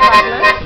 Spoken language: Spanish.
Carlos.